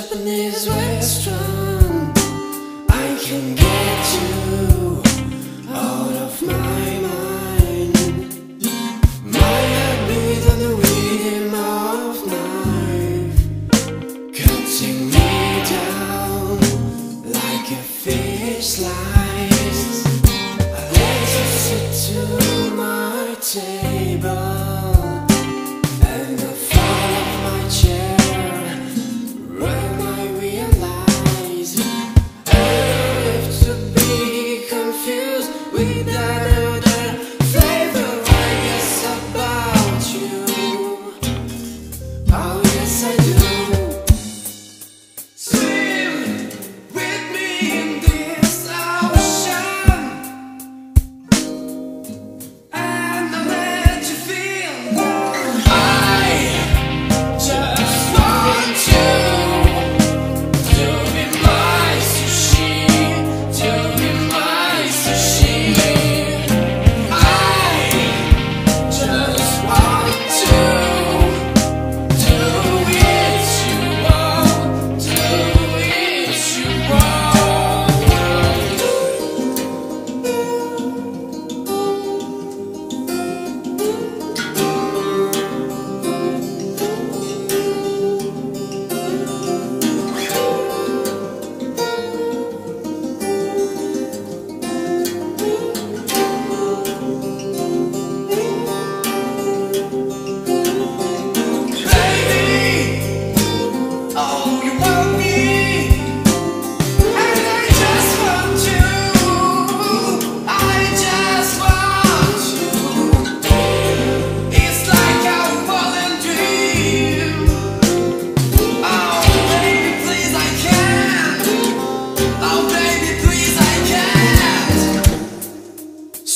Japanese restaurant. I can get you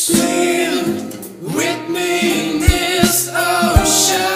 Swim with me in this ocean.